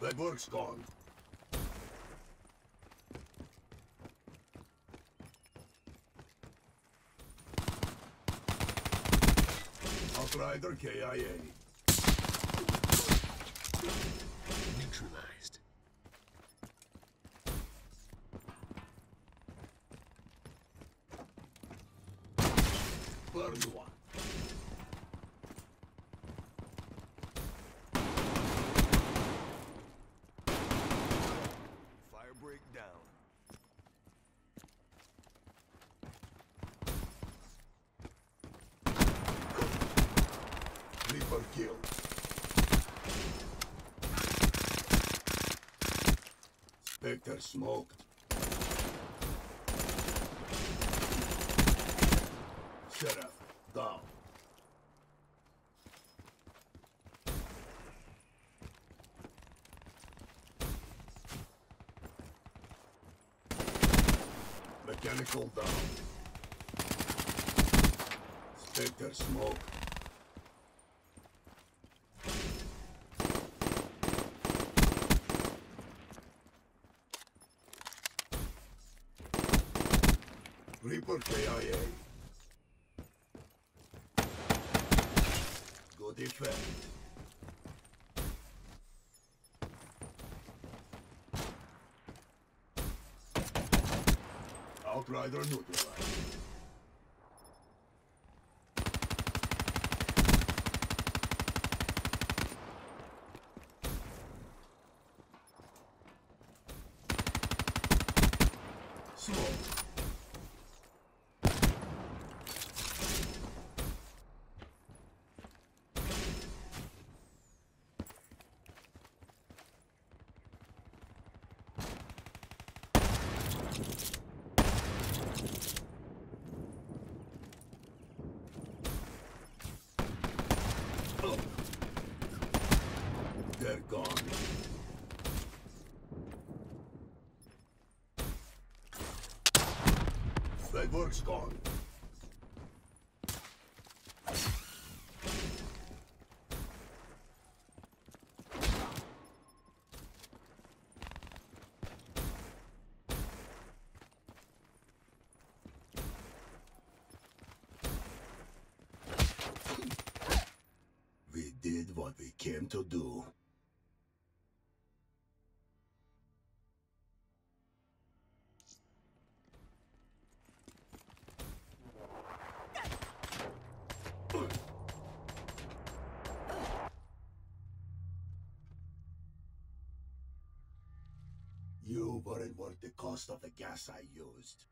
That work's gone. Outrider KIA. Neutralized. Burned one. Reaper. Spectre smoked. Seraph, down. Mechanical down. Spectre smoke. Reaper KIA. Good defense. Outrider neutralized. Smoke. They're gone. That work's gone. We did what we came to do. You weren't worth the cost of the gas I used.